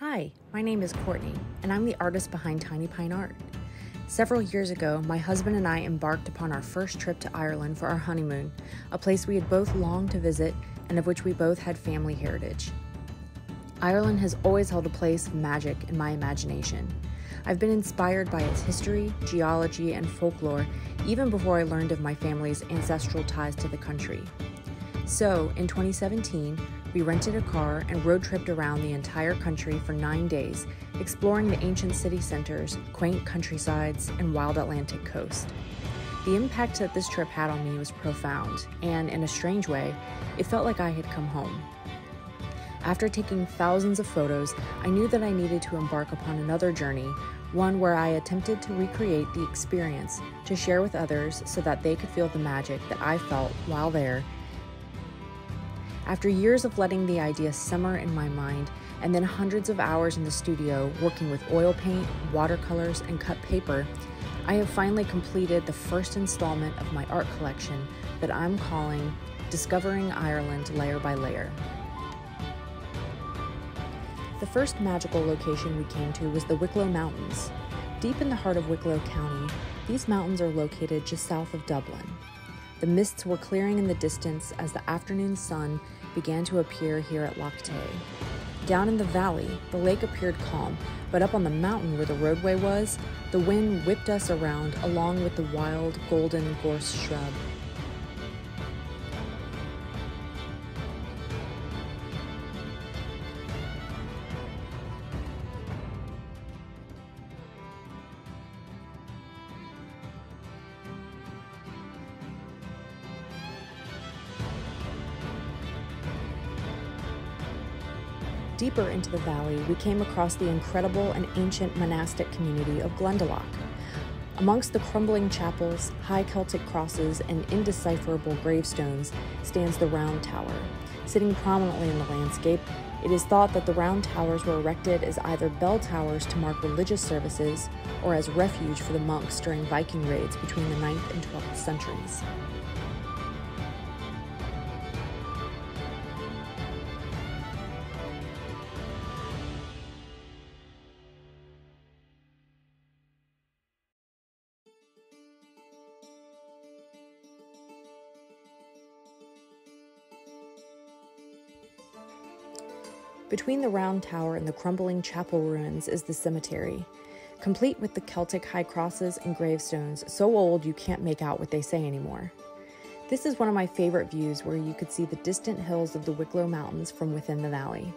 Hi, my name is Courtney, and I'm the artist behind Tiny Pine Art. Several years ago, my husband and I embarked upon our first trip to Ireland for our honeymoon, a place we had both longed to visit and of which we both had family heritage. Ireland has always held a place of magic in my imagination. I've been inspired by its history, geology, and folklore even before I learned of my family's ancestral ties to the country. So, in 2017, we rented a car and road tripped around the entire country for nine days, exploring the ancient city centers, quaint countrysides, and wild Atlantic coast. The impact that this trip had on me was profound, and in a strange way, it felt like I had come home. After taking thousands of photos, I knew that I needed to embark upon another journey, one where I attempted to recreate the experience to share with others so that they could feel the magic that I felt while there after years of letting the idea simmer in my mind, and then hundreds of hours in the studio working with oil paint, watercolors, and cut paper, I have finally completed the first installment of my art collection that I'm calling Discovering Ireland Layer by Layer. The first magical location we came to was the Wicklow Mountains. Deep in the heart of Wicklow County, these mountains are located just south of Dublin. The mists were clearing in the distance as the afternoon sun began to appear here at Lough Tay. Down in the valley, the lake appeared calm, but up on the mountain where the roadway was, the wind whipped us around along with the wild golden gorse shrub. Deeper into the valley, we came across the incredible and ancient monastic community of Glendalough. Amongst the crumbling chapels, high Celtic crosses, and indecipherable gravestones stands the Round Tower. Sitting prominently in the landscape, it is thought that the round towers were erected as either bell towers to mark religious services or as refuge for the monks during Viking raids between the 9th and 12th centuries. Between the round tower and the crumbling chapel ruins is the cemetery, complete with the Celtic high crosses and gravestones so old you can't make out what they say anymore. This is one of my favorite views where you could see the distant hills of the Wicklow Mountains from within the valley.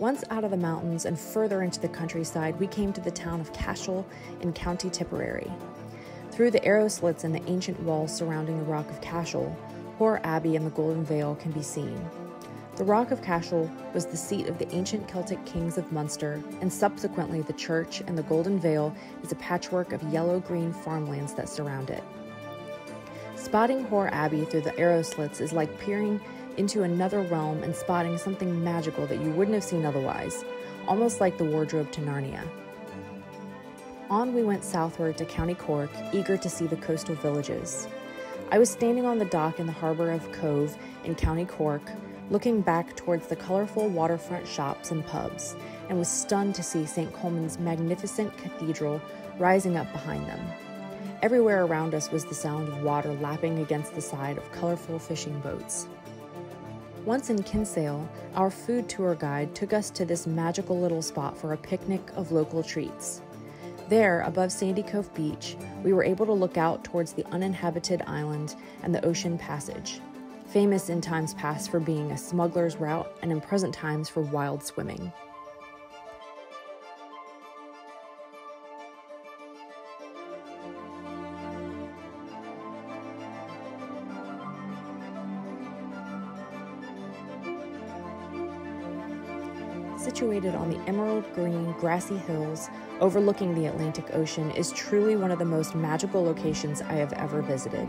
Once out of the mountains and further into the countryside, we came to the town of Cashel in County Tipperary. Through the arrow slits in the ancient walls surrounding the Rock of Cashel, Hoare Abbey and the Golden Vale can be seen. The Rock of Cashel was the seat of the ancient Celtic kings of Munster, and subsequently the church and the Golden Vale is a patchwork of yellow green farmlands that surround it. Spotting Hoare Abbey through the arrow slits is like peering into another realm and spotting something magical that you wouldn't have seen otherwise, almost like the wardrobe to Narnia. On we went southward to County Cork, eager to see the coastal villages. I was standing on the dock in the harbor of Cobh in County Cork, looking back towards the colorful waterfront shops and pubs, and was stunned to see St. Colman's magnificent cathedral rising up behind them. Everywhere around us was the sound of water lapping against the side of colorful fishing boats. Once in Kinsale, our food tour guide took us to this magical little spot for a picnic of local treats. There, above Sandy Cove Beach, we were able to look out towards the uninhabited island and the ocean passage, famous in times past for being a smuggler's route and in present times for wild swimming. Situated on the emerald green, grassy hills overlooking the Atlantic Ocean, is truly one of the most magical locations I have ever visited.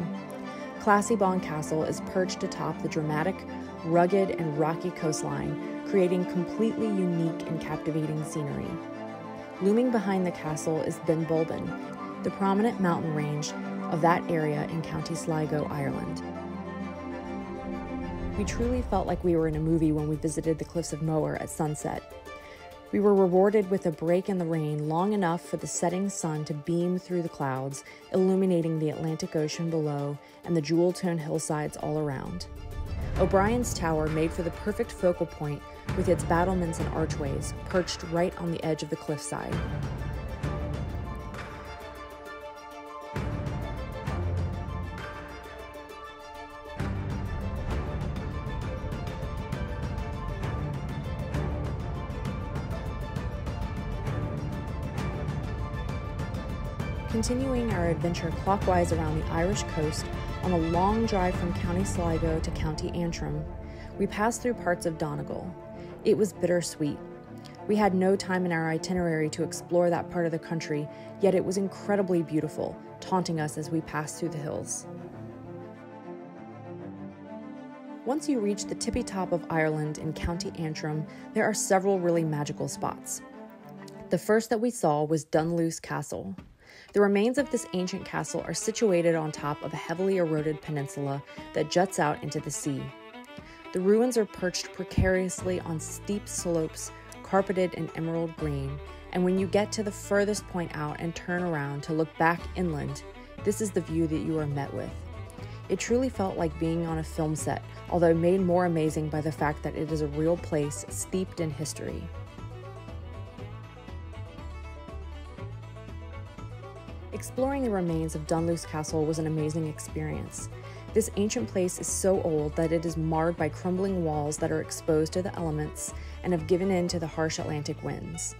Classiebawn Castle is perched atop the dramatic, rugged, and rocky coastline, creating completely unique and captivating scenery. Looming behind the castle is Benbulben, the prominent mountain range of that area in County Sligo, Ireland. We truly felt like we were in a movie when we visited the cliffs of Moher at sunset. We were rewarded with a break in the rain long enough for the setting sun to beam through the clouds, illuminating the Atlantic Ocean below and the jewel toned hillsides all around. O'Brien's Tower made for the perfect focal point with its battlements and archways perched right on the edge of the cliffside. Continuing our adventure clockwise around the Irish coast on a long drive from County Sligo to County Antrim, we passed through parts of Donegal. It was bittersweet. We had no time in our itinerary to explore that part of the country, yet it was incredibly beautiful, taunting us as we passed through the hills. Once you reach the tippy top of Ireland in County Antrim, there are several really magical spots. The first that we saw was Dunluce Castle. The remains of this ancient castle are situated on top of a heavily eroded peninsula that juts out into the sea. The ruins are perched precariously on steep slopes carpeted in emerald green, and when you get to the furthest point out and turn around to look back inland, this is the view that you are met with. It truly felt like being on a film set, although made more amazing by the fact that it is a real place steeped in history. Exploring the remains of Dunluce Castle was an amazing experience. This ancient place is so old that it is marred by crumbling walls that are exposed to the elements and have given in to the harsh Atlantic winds.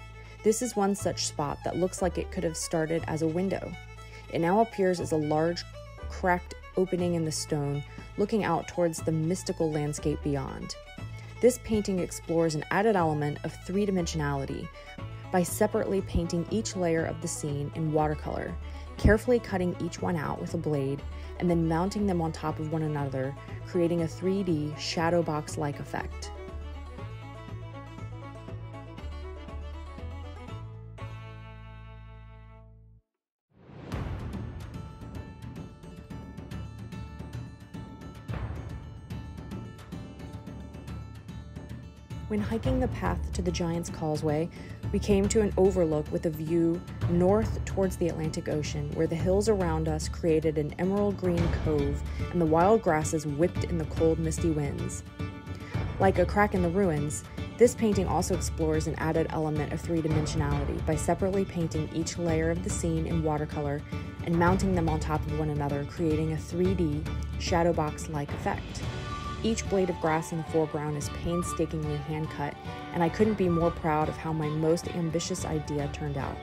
This is one such spot that looks like it could have started as a window. It now appears as a large, cracked opening in the stone, looking out towards the mystical landscape beyond. This painting explores an added element of three dimensionality by separately painting each layer of the scene in watercolor, carefully cutting each one out with a blade, and then mounting them on top of one another, creating a 3D shadow box like effect. When hiking the path to the Giant's Causeway, we came to an overlook with a view north towards the Atlantic Ocean, where the hills around us created an emerald green cove and the wild grasses whipped in the cold, misty winds. Like a crack in the ruins, this painting also explores an added element of three dimensionality by separately painting each layer of the scene in watercolor and mounting them on top of one another, creating a 3D shadow box like effect. Each blade of grass in the foreground is painstakingly hand cut, and I couldn't be more proud of how my most ambitious idea turned out.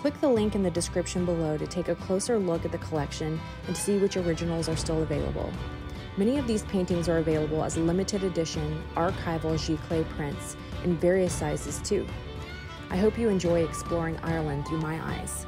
Click the link in the description below to take a closer look at the collection and see which originals are still available. Many of these paintings are available as limited edition archival giclée prints in various sizes too. I hope you enjoy exploring Ireland through my eyes.